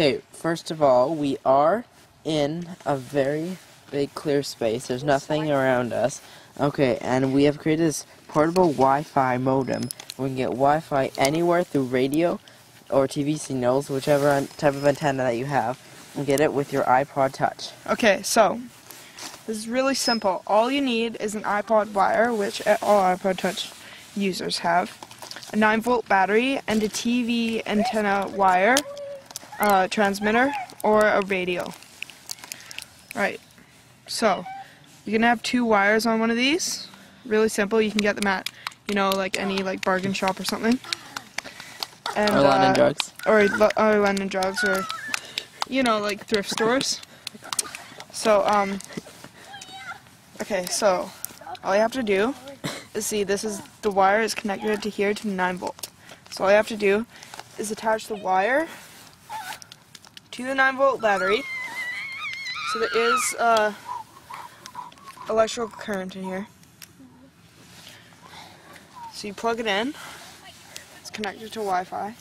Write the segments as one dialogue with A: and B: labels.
A: Okay, first of all, we are in a very big clear space. There's nothing around us. Okay, and we have created this portable Wi-Fi modem. We can get Wi-Fi anywhere through radio or TV signals, whichever type of antenna that you have, and get it with your iPod Touch.
B: Okay, so this is really simple. All you need is an iPod wire, which all iPod Touch users have, a 9 volt battery, and a TV antenna wire, uh, transmitter, or a radio. Right, so you're gonna have two wires on one of these. Really simple. You can get them at, you know, like any like bargain shop or something.
A: And, or London uh, Drugs.
B: Or, or London Drugs, or you know, like thrift stores. So um, Okay, so all you have to do is see this is the wire is connected to here to the 9 volt. So all you have to do is attach the wire to the 9 volt battery. So there is uh, electrical current in here. So you plug it in. It's connected to Wi-Fi.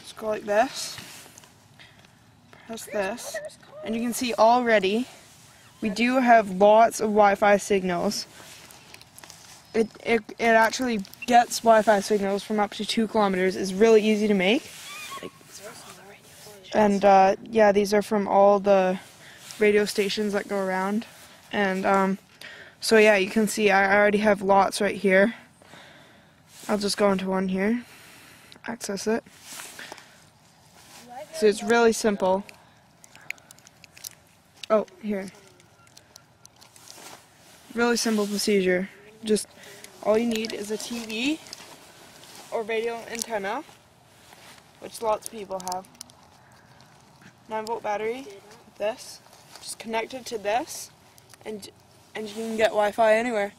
B: Just go like this. Press this. And you can see already we do have lots of Wi-Fi signals. It, it, it actually gets Wi-Fi signals from up to two kilometers. It's really easy to make. And uh, yeah, these are from all the radio stations that go around. And um, so yeah, you can see I already have lots right here. I'll just go into one here, access it. So it's really simple. Oh, here. Really simple procedure. Just all you need is a TV or radio antenna, which lots of people have. 9 volt battery, this, just connect it to this, and and you can get Wi-Fi anywhere.